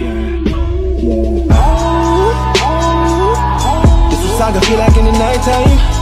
Yeah, yeah. This what saga feel like in the nighttime.